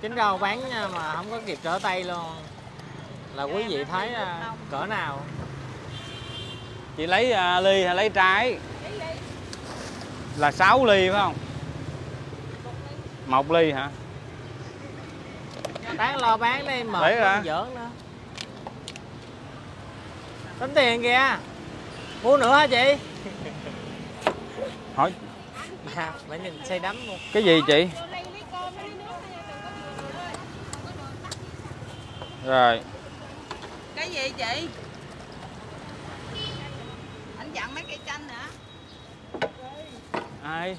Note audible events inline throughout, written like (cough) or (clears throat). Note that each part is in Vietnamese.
Chính rau bán nha, mà không có kịp trở tay luôn. Là quý vị thấy à, cỡ nào? Chị lấy à, ly hay lấy trái? Là 6 ly phải không? Một ly hả? Bán lo bán đi ra. không giỡn nữa. Tính tiền kìa. Mua nữa hả chị? hỏi. À, bà nhìn say đắm luôn. Cái gì chị rồi. Cái gì chị? Anh dặn mấy cây chanh hả? Ai?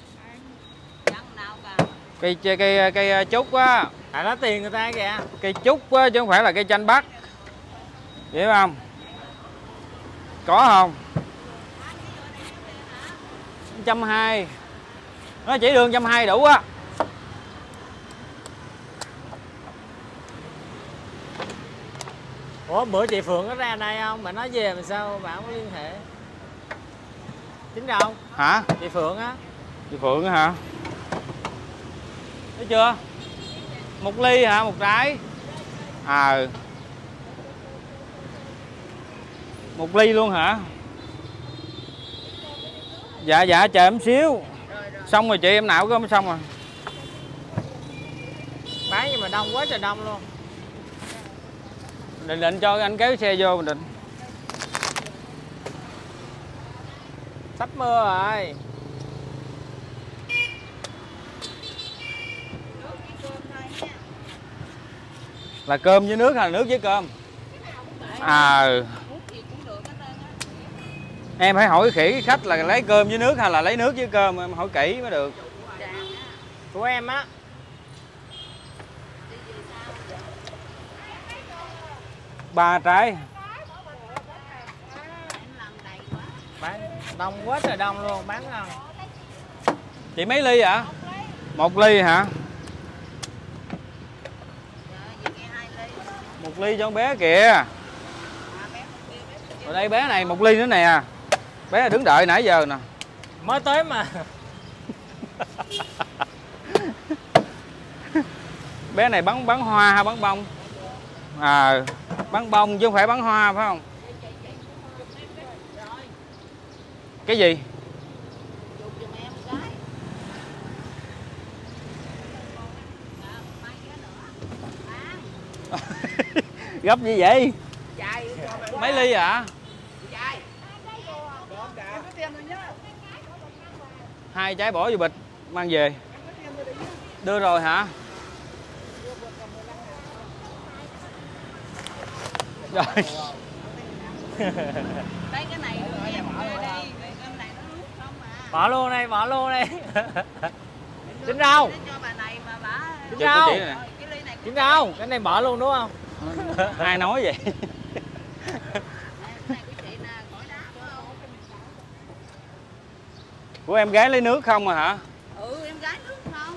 Dặn nào cả cây cây cây, cây trúc á À đó tiền người ta kìa. Cây trúc á chứ không phải là cây chanh bắc. Hiểu không? Có không? Trăm hai. Nó chỉ đường trăm hai đủ á Ủa bữa chị Phượng có ra đây không? Bà nói về mà sao bà không có liên hệ. Chính đâu? hả? Chị Phượng á. Chị phượng á hả? Thấy chưa? Một ly hả? Một trái? À. Một ly luôn hả? Dạ dạ chờ em xíu. Xong rồi chị em nào có xong rồi. Bán nhưng mà đông quá trời đông luôn định định cho anh kéo xe vô mình định. Sắp mưa rồi. Là cơm với nước hay là nước với cơm? À em phải hỏi kỹ khách là lấy cơm với nước hay là lấy nước với cơm em hỏi kỹ mới được. Của em á ba trái. Bán đông quá trời đông luôn bán không chị mấy ly hả một ly hả? Một ly cho con bé kìa. Ở đây bé này một ly nữa nè. Bé này đứng đợi nãy giờ nè. Mới tới mà. (laughs) Bé này bắn bắn hoa hay bắn bông. À bắn bông chứ không phải bắn hoa, phải không? Cái gì? (laughs) Gấp như vậy? Mấy ly ạ à? hai trái bỏ vô bịch, mang về. Đưa rồi hả? Rồi đây cái này em này nó không Bỏ luôn đây, bỏ luôn đây Chính đâu? Để cho bà này mà bà Chính chị nè. Rồi, cái ly này Chính đâu? Cái này bỏ luôn đúng không? ai nói vậy này của em gái lấy nước không à hả ừ em gái nước không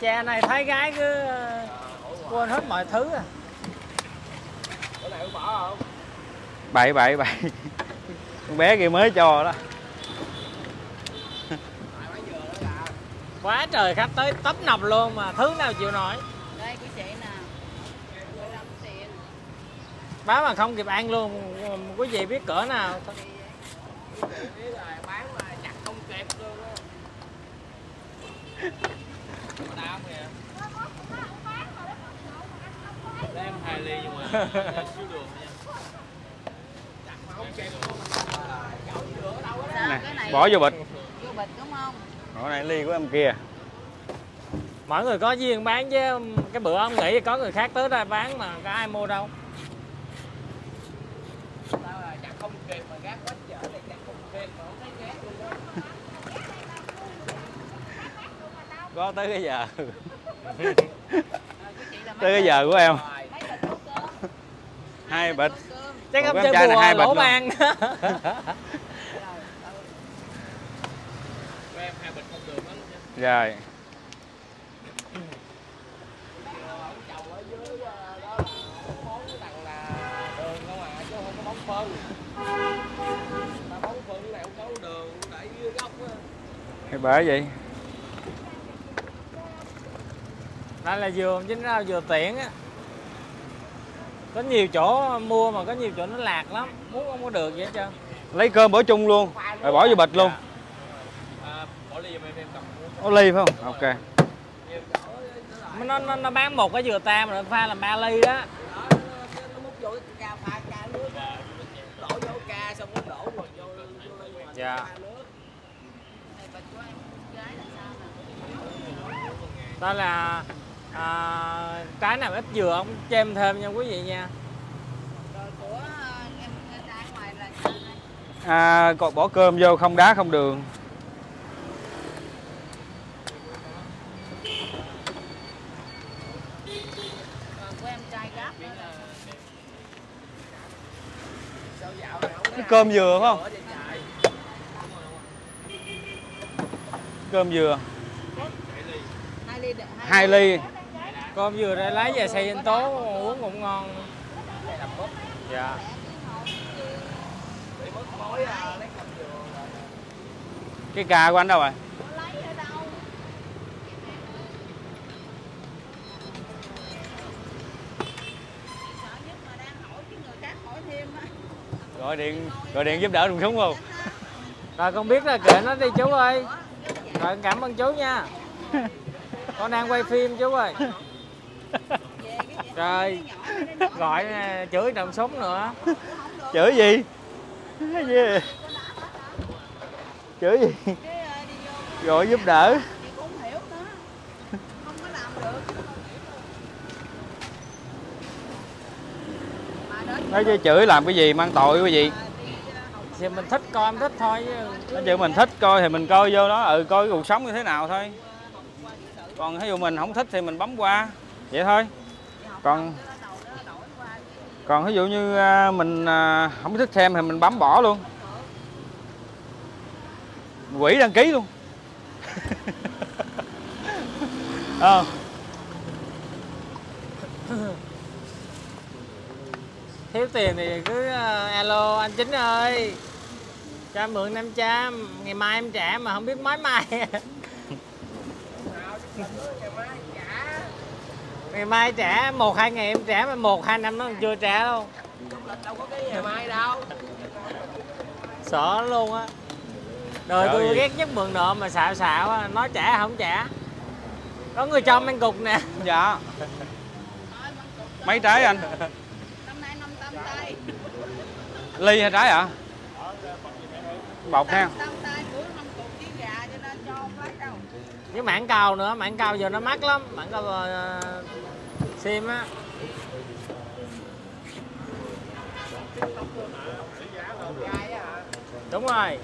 Xe này thấy gái cứ ờ, quên hết mọi thứ à bậy bậy bậy. Con bé kia mới cho đó. Quá trời khách tới tấp nập luôn mà thứ nào chịu nổi. Đây của chị nè. 15 tiền Bán mà không kịp ăn luôn. Quý vị biết cỡ nào? Bán mà chặt không kịp luôn á Em hai ly nhưng mà (laughs) xíu đường cái này bỏ vô bịch. vô bịch đúng không? Bỏ này ly của em kia. Mọi người có duyên bán chứ cái bữa ông nghĩ có người khác tới đây bán mà có ai mua đâu. Có tới cái giờ (laughs) tới cái giờ của em. Mấy bịch có cơm hai bịch. Chắc chơi em này bùa (laughs) hai bịch lỗ ban rồi thì bởi vậy đây là vừa chính ra vừa tiện á. Có nhiều chỗ mua mà có nhiều chỗ nó lạc lắm. Muốn không có được vậy hết trơn. Lấy cơm bỏ chung luôn. Rồi bỏ vô bịch luôn. À, bỏ ly giùm em em cầm có ly phải không? Ok. Nó, nó nó bán một cái dừa tam rồi pha là ba ly đó. Dạ. Đó là à, trái nào ít dừa ông chêm thêm nha quý vị nha. À, còn bỏ cơm vô không đá không đường. Cái cơm dừa phải không? Cơm dừa. Hai ly hai ly cơm dừa để lấy về xay sinh tố uống cũng ngon. Dạ. Cái cà của anh đâu rồi? Gọi điện gọi điện giúp đỡ đồng súng không? (laughs) Rồi con biết là kệ nó đi chú ơi. Rồi cảm ơn chú nha. (laughs) Con đang quay phim chú ơi (laughs) rồi gọi à, chửi đồng súng nữa. Chửi gì? Gì? Chửi gì? Ờ, gọi giúp đỡ. Nói chứ chửi làm cái gì mang tội ờ, học thì mình thích coi em thích thôi chứ. Nói chứ mình thích coi thì mình coi vô đó ừ coi cuộc sống như thế nào thôi. Còn ví dụ mình không thích thì mình bấm qua vậy thôi. Còn còn ví dụ như à, mình à, không thích xem thì mình bấm bỏ luôn. Quỷ đăng ký luôn. (laughs) Ờ, thiếu tiền thì cứ ờ, alo anh chính ơi. Cho em mượn 500 ngày mai em trả mà không biết mấy mai (laughs) ngày mai trả một hai ngày em trả mà một hai năm nó còn chưa trả đâu. Đâu có cái ngày mai đâu sợ luôn á. Đời tôi gì? ghét nhất mượn nợ mà xạo xạo á. Nói trả không trả có người cho mang cục nè. (laughs) Dạ. Mấy trái anh? Năm nay năm tam tay ly hay trái ạ? Bọc ha với mảng cao nữa mảng cao giờ nó mắc lắm. Mảng cao uh, sim á. Đúng rồi.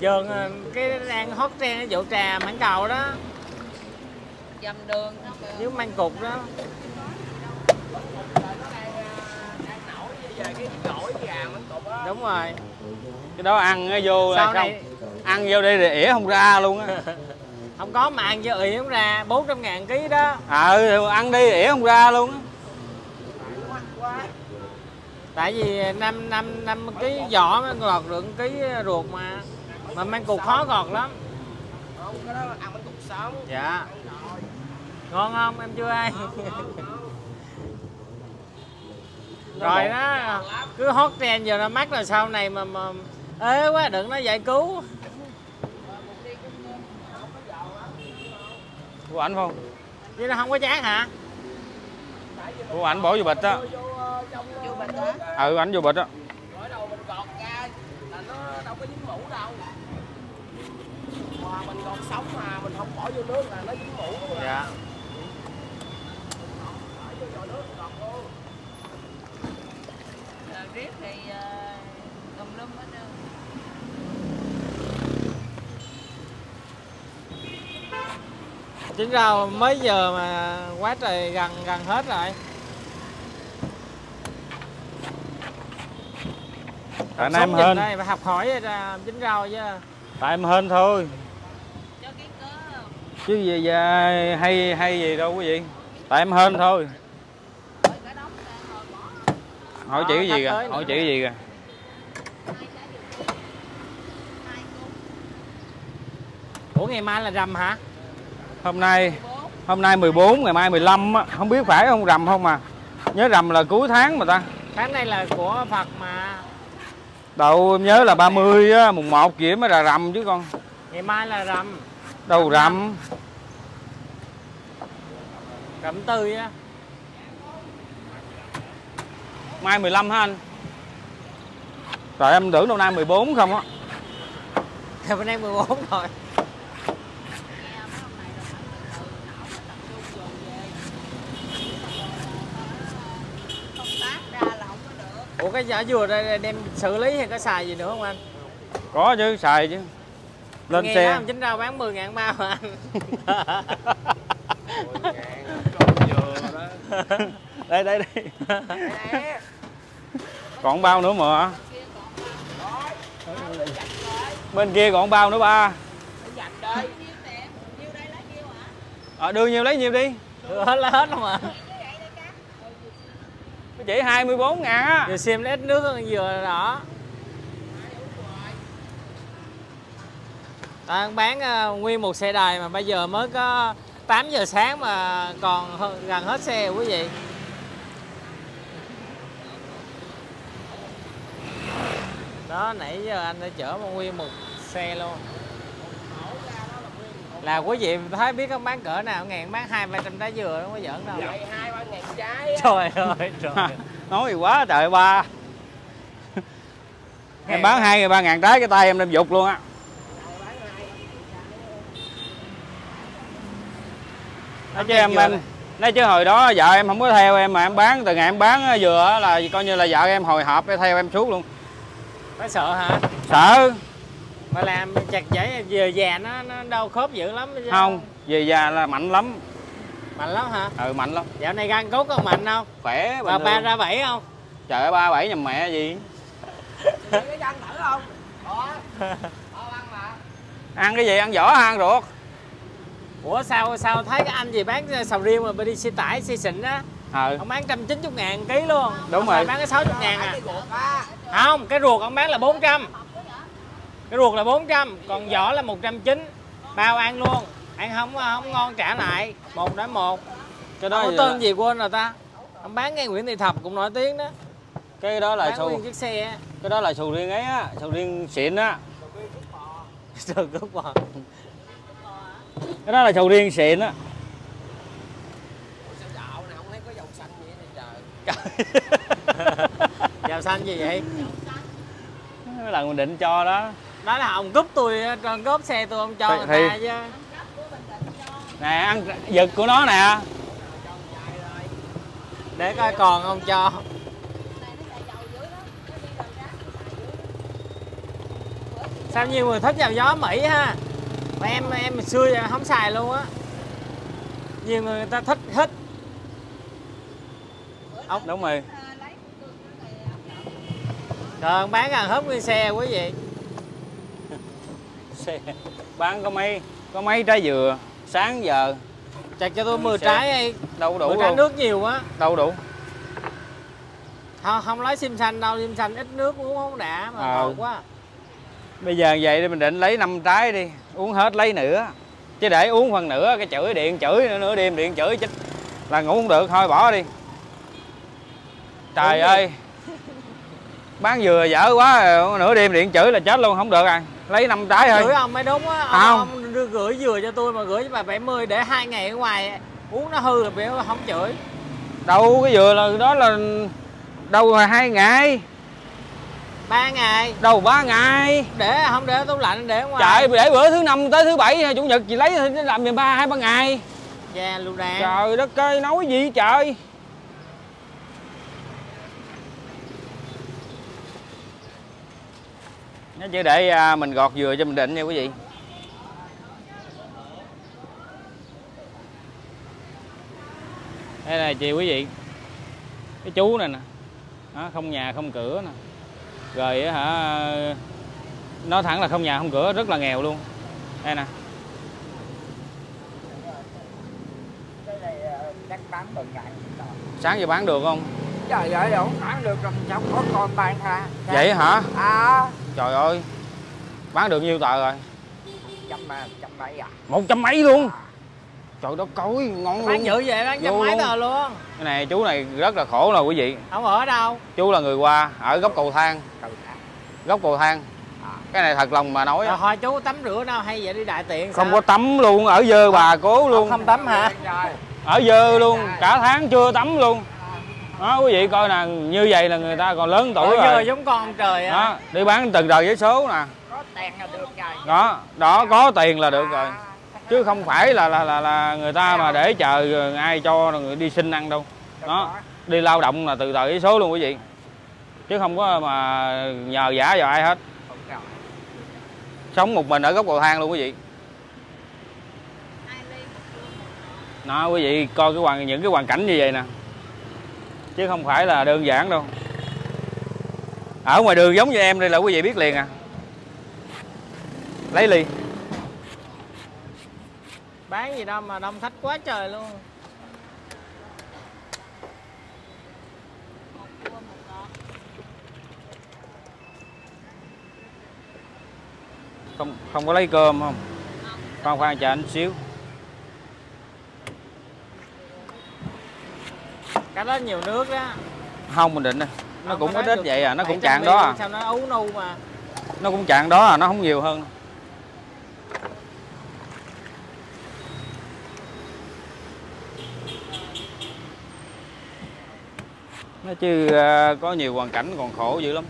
Giờ ờ, cái đang hot trend cái vụ trà mảng cầu đó. Dầm đường. Không với mang cục đó. Đúng rồi. Cái đó ăn vô là sau xong này ăn vô đây thì ỉa không ra luôn á (laughs) không có mà ăn cho ỉ không ra 400 ngàn ký đó. Ờ ăn đi ỉa không ra luôn á. Tại vì năm năm năm ký vỏ mới gọt được ký ruột mà. Mà mang cục khó gọt lắm. Không cái đó ăn bánh cục sống dạ. Ngon không em chưa ai (laughs) rồi đó cứ hot trend giờ nó mắc rồi sau này mà mà ế quá đừng nói giải cứu của ảnh không? Chứ nó không có chán hả? Của ảnh bỏ vô bịch á. Ừ ảnh vô bịch á. Mình gọt ra là nó đâu có dính mũ đâu. Mà mình gọt sống mà mình không bỏ vô nước là nó dính mũ đúng không? dạ riết thì uh, tùm lum hết trơn chính ra mấy giờ mà quá trời gần gần hết rồi. Tại nay em hên. đây phải học hỏi ra chính rau chứ. Tại em hên thôi. Chứ gì gì- hay hay gì đâu quý vị. Tại em hên thôi. Rồi cái đóng ra rồi bỏ. Hỏi chị cái gì kìa? hỏi chị cái gì kìa? Ủa ngày mai là rằm hả hôm nay hôm nay 14 ngày mai 15 á. Không biết phải không rằm không mà nhớ rằm là cuối tháng mà ta. Tháng này là của Phật mà. Đâu em nhớ là 30 á mùng 1 kia mới là rằm chứ con. Ngày mai là rằm. Đâu rằm rằm? Tư á. Mai 15 hả anh? Trời em tưởng đâu nay 14 không á. Bữa nay 14 rồi Không tác ra là không có được. Ủa cái giả dừa đây đem xử lý hay có xài gì nữa không anh? Có chứ xài chứ. Lên Nghe xe. ông chính rau bán 10 ngàn bao mà anh? (laughs) Đây đây đây. Nè, (laughs) Còn bao nữa mà? Bên kia còn bao nữa ba? Đây. Ờ đưa nhiêu lấy nhiêu đi. Đưa hết là hết không à Chỉ 24 ngàn á. Giờ xem ít nước hơn dừa đó. Đang bán ờ, nguyên một xe đài mà bây giờ mới có 8 giờ sáng mà còn gần hết xe quý vị. Đó nãy giờ anh đã chở một nguyên một xe luôn. Là quý vị thấy biết ông bán cỡ nào ngàn bán hai ba trăm trái dừa không có giỡn đâu. Vậy hai ba ngàn trái trời ơi trời (laughs) Nói gì quá trời ba. Em bán hai ngày ba ngàn trái cái tay em đem dục luôn á. Nói chứ em em Nói chứ hồi đó vợ em không có theo em mà em bán từ ngày em bán vừa á là coi như là vợ em hồi hộp để theo em suốt luôn. Có sợ hả? Sợ. Mà làm chặt chẽ vừa già nó nó đau khớp dữ lắm chứ. không về già là mạnh lắm mạnh lắm hả? Ừ mạnh lắm. Dạo này gan cốt còn mạnh không? Khỏe bà bình ba ra bảy không? Trời ơi ba bảy nhầm mẹ gì? Cái ăn thử không? Ủa? Ăn mà. ăn cái gì? Ăn vỏ ăn ruột. Ủa sao sao thấy cái anh gì bán sầu riêng mà bên đi xe tải xe xịn á? Ừ. Ông bán trăm chín chục ngàn ký luôn. Đúng Ông rồi. bán cái sáu chục ngàn à? Không cái ruột ông bán là 400 cái ruột là 400 còn vỏ là 190 bao ăn luôn ăn không không ngon trả lại. Một đổi một. Cái đó có là- tên gì quên rồi ta. Ông bán ngay Nguyễn Thị Thập cũng nổi tiếng đó. Cái đó là bán sầu chiếc xe cái đó là sầu riêng ấy á sầu riêng xịn á. Trời cướp bò. cái đó là sầu riêng xịn á. Sao dạo này không thấy có dầu xanh vậy này trời. Dạo xanh gì vậy? Cái lần mình định cho đó. Đó là ông cướp tôi, cướp xe tôi ông cho Thì- người ta thì- chứ. Nè ăn giật của nó nè Để coi còn không cho. Sao nhiều người thích dầu gió Mỹ ha? Mà em em xưa giờ không xài luôn á. Nhiều người người ta thích thích. đúng rồi ông bán gần hết nguyên xe quý vị. (laughs) Xe- bán có mấy có mấy trái dừa sáng giờ Chặt cho tôi 10 Xe. trái đi. đâu đủ 10 trái nước nhiều quá. đâu đủ Không, không lấy sim xanh đâu, sim xanh ít nước uống không đã mà Ờ. ngọt quá. bây giờ vậy đi mình định lấy 5 trái đi uống hết lấy nữa chứ để uống phần nữa cái chửi điện chửi nữa nửa đêm điện chửi chết là ngủ không được thôi bỏ đi trời Đúng ơi bán dừa dở quá nửa đêm điện chửi là chết luôn không được à lấy 5 trái thôi. Gửi ông mới đúng á. Ông, ông đưa gửi dừa cho tôi mà gửi cho bà 70 để hai ngày ở ngoài uống nó hư rồi biểu không chửi. Đâu cái dừa là đó là đâu là hai ngày. Ba ngày. Đâu ba ngày. Để không để tủ lạnh để ngoài. Trời để bữa thứ năm tới thứ bảy chủ nhật chị lấy làm mười ba hai ba ngày. Dạ lưu đạn trời đất ơi nói gì trời Nói chứ để à, mình gọt dừa cho mình định nha quý vị. Đây là chị quý vị. Cái chú này nè. Đó, không nhà không cửa nè. Rồi hả nói thẳng là không nhà không cửa rất là nghèo luôn. Đây nè. Cái này chắc bán bằng ngàn rồi. sáng giờ bán được không Trời ơi, không bán được làm sao có con bán ra. vậy hả? À, trời ơi bán được nhiêu tờ rồi? Trăm trăm mấy à. một trăm mấy luôn? Trời đất cối ngon bán dữ vậy bán trăm mấy tờ luôn. Cái này chú này rất là khổ nè quý vị. Ông ở đâu. Chú là người qua ở góc cầu thang. Góc cầu thang. À. cái này thật lòng mà nói rồi hồi chú tắm rửa đâu hay vậy đi đại tiện không sao? có tắm luôn ở dơ bà cố luôn. không tắm hả? Rồi ở dơ luôn cả tháng chưa tắm luôn đó quý vị coi nè như vậy là người ta còn lớn tuổi giờ rồi. giống con trời đó đi bán từng đời giấy số nè. Có tiền là được rồi. Đó đó có tiền là được rồi. Chứ không phải là là là, là người ta mà để chờ ai cho người đi xin ăn đâu. Đó đi lao động là từ tờ giấy số luôn quý vị. Chứ không có mà nhờ giả vào ai hết. Sống một mình ở góc cầu thang luôn quý vị. Đó quý vị coi cái hoàn những cái hoàn cảnh như vậy nè chứ không phải là đơn giản đâu. Ở ngoài đường giống như em đây là quý vị biết liền à. Lấy ly. Bán gì đâu mà đông khách quá trời luôn. Không không có lấy cơm không? Khoan khoan chờ anh xíu cái đó nhiều nước đó. Không mình định nè. Nó Không cũng có ít ít vậy à nó cũng 700 chạng đó à. sao nó ấu nu mà. Nó cũng chạng đó à nó không nhiều hơn. Nó chứ à, có nhiều hoàn cảnh còn khổ dữ lắm.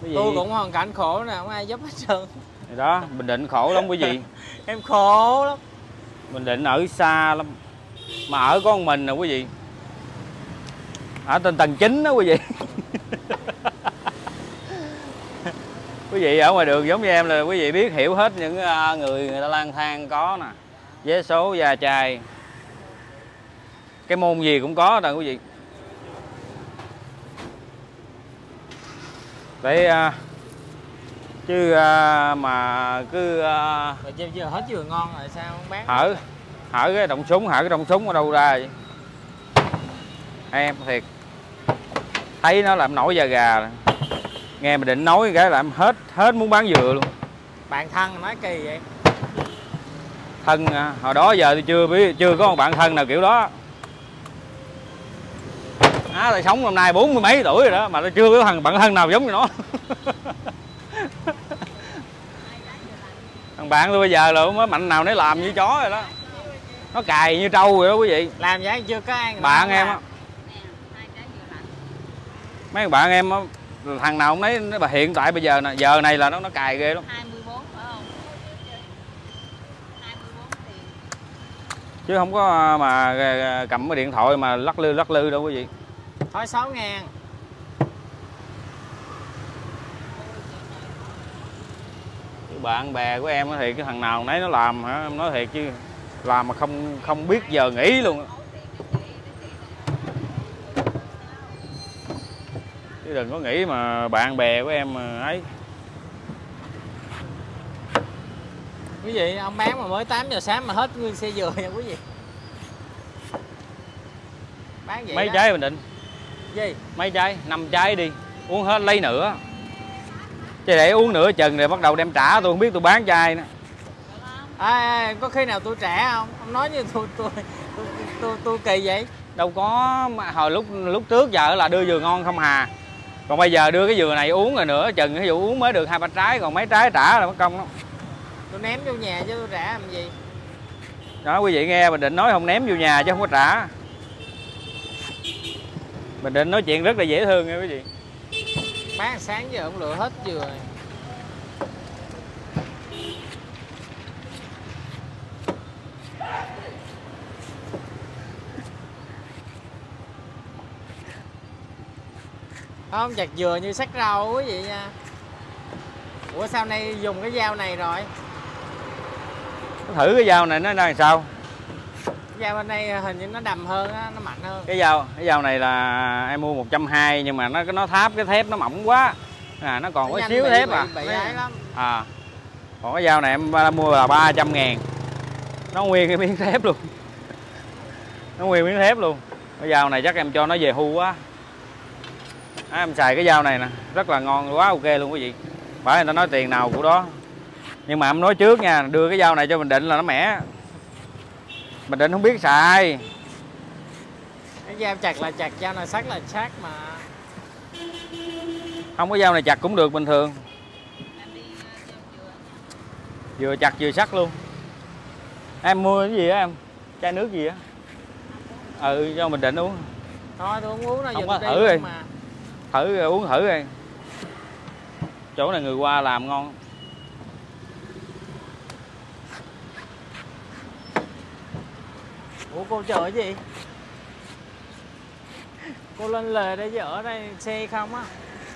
Vị, tôi cũng hoàn cảnh khổ nè không ai giúp hết trơn. Thì đó bình định khổ lắm quý (laughs) vị em khổ lắm. Bình định ở xa lắm mà ở có một mình nè quý vị. Ở trên tầng 9 đó quý vị. (laughs) Quý vị ở ngoài đường giống như em là quý vị biết hiểu hết những à, người người ta lang thang có nè. Vé số da chài cái môn gì cũng có nè quý vị. Để à, chứ à, mà cứ à, giờ, giờ hết vừa ngon rồi sao không bán? Hở hở cái động súng hở cái động súng ở đâu ra vậy? Em thiệt. Thấy nó làm nổi da gà nghe mà định nói cái làm hết hết muốn bán dừa luôn. Bạn thân nói kỳ vậy? Thân à, hồi đó giờ tôi chưa biết chưa có một bạn thân nào kiểu đó. Á tôi sống năm nay bốn mươi mấy tuổi rồi đó mà tôi chưa có thằng bạn thân nào giống như nó. (laughs) Thằng bạn tôi bây giờ là mới mạnh nào nấy làm như chó rồi đó nó cài như trâu rồi đó quý vị. Làm vậy chưa có ăn bạn em á. Mấy bạn em á thằng nào cũng lấy nó bà hiện tại bây giờ nè giờ này là nó nó cài ghê lắm. 24 phải không? 24 tiền. chứ không có mà ờ, cầm cái điện thoại mà lắc lư lắc lư đâu quý vị. Thôi 6 ngàn. Bạn bè của em á thì cái thằng nào nấy nó làm hả? Em nói thiệt chứ làm mà không không biết giờ nghỉ luôn chứ đừng có nghĩ mà bạn bè của em mà ấy. Quý vị ông bán mà mới 8 giờ sáng mà hết nguyên xe dừa nha quý vị. Bán vậy mấy đó. trái bình định? Gì? Mấy trái? Năm trái đi. Uống hết lấy nữa chứ để uống nữa chừng rồi bắt đầu đem trả tôi không biết tôi bán chai nữa à, có khi nào tôi trẻ không? Ông nói như tôi tôi tôi, tôi, tôi kỳ vậy? Đâu có mà hồi lúc lúc trước giờ là đưa dừa ngon không hà. Còn bây giờ đưa cái dừa này uống rồi nữa chừng ví dụ uống mới được hai ba trái còn mấy trái trả là mất công lắm. Tôi ném vô nhà chứ tôi trẻ làm gì? Đó quý vị nghe bình định nói không ném vô nhà chứ không có trả. Bình định nói chuyện rất là dễ thương nha quý vị. Bán sáng giờ ông lựa hết dừa rồi. Không chặt dừa như sắc rau quý vị nha. Ủa sao nay dùng cái dao này rồi? Thử cái dao này nó là sao? Dao bên đây hình như nó đầm hơn á nó mạnh hơn. Cái dao cái dao này là em mua 120 nhưng mà nó nó tháp cái thép nó mỏng quá. À, nó còn có Nhanh xíu bị- thép bị- à. bị Nó- ấy lắm. À còn cái dao này em mua là 300 ngàn. Nó nguyên cái miếng thép luôn. Nó nguyên miếng thép luôn. Cái dao này chắc em cho nó về hưu quá à, em xài cái dao này nè rất là ngon quá ok luôn quý vị. Bởi người ta nói tiền nào của đó. Nhưng mà em nói trước nha đưa cái dao này cho mình định là nó mẻ. Mình định không biết xài. Cái dao chặt là chặt dao này sắc là sắc mà. Không có dao này chặt cũng được bình thường. Vừa chặt vừa sắt luôn. Em mua cái gì á em? Chai nước gì á? Ừ cho mình định uống. Thôi tôi không uống đâu Không có thử đi. mà thử rồi, uống thử đi. Chỗ này người qua làm ngon. Ủa cô cái gì? Cô lên lề đây chứ ở đây xe không á.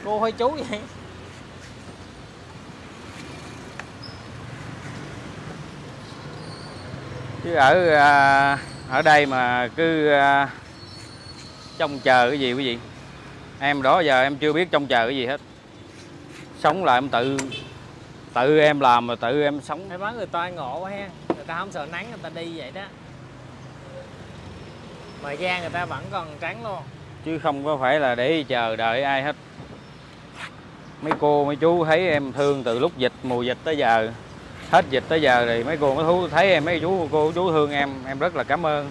Cô hơi chú vậy. Chứ ở à, ở đây mà cứ à, trông chờ cái gì quý vị em đó giờ em chưa biết trông chờ cái gì hết. Sống là em tự tự em làm rồi tự em sống. Hay bán người ta ngộ quá ha. Người ta không sợ nắng người ta đi vậy đó. Mà da người ta vẫn còn trắng luôn. Chứ không có phải là để chờ đợi ai hết. Mấy cô mấy chú thấy em thương từ lúc dịch mùa dịch tới giờ. Hết dịch tới giờ thì mấy cô mấy chú thấy em mấy chú cô chú thương em em rất là cảm ơn.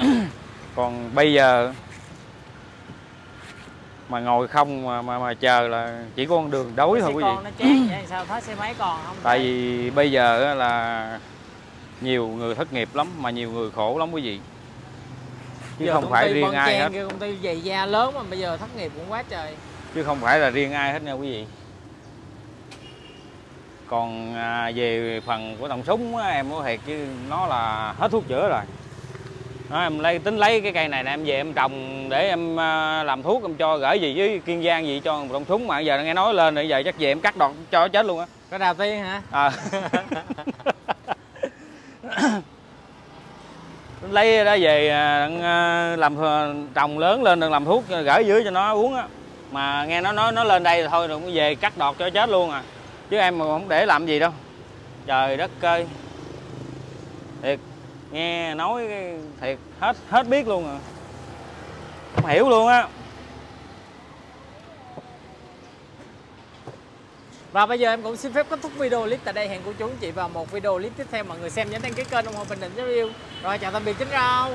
(clears throat) Còn bây giờ mà ngồi không mà mà, mà chờ là chỉ có con đường đói thôi quý vị. con nó chán vậy sao? Thấy xe máy còn không tại vì bây giờ á là nhiều người thất nghiệp lắm mà nhiều người khổ lắm quý vị. Chứ Giờ không phải riêng ai hết. công ty giày da lớn mà bây giờ thất nghiệp cũng quá trời. Chứ không phải là riêng ai hết nha quý vị. Còn à, về phần của đồng súng em có thiệt chứ nó là hết thuốc chữa rồi đó, em lấy tính lấy cái cây này nè em về em trồng để em à, làm thuốc em cho gửi gì với kiên giang gì cho một đồng súng. Mà giờ nghe nói lên rồi giờ chắc về em cắt đọt cho chết luôn á. Có đào tiên hả? À. lấy đó về à, à, làm trồng lớn lên đừng làm thuốc gửi dưới cho nó uống á. Mà nghe nó nói nó lên đây rồi thôi rồi cũng về cắt đọt cho chết luôn à. Chứ em mà không để làm gì đâu. Trời đất ơi. Thiệt nghe nói cái- thiệt hết hết biết luôn à. Không hiểu luôn á. Và bây giờ em cũng xin phép kết thúc video clip tại đây. Hẹn cô chú anh chị vào một video clip tiếp theo. Mọi người xem nhớ đăng ký kênh ủng hộ Bình Định Review Rồi chào tạm biệt chính rau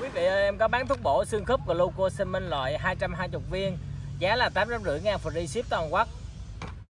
Quý vị ơi, em có bán thuốc bổ xương khớp glucosamine loại 220 viên. Giá là 850 ngàn free ship toàn quốc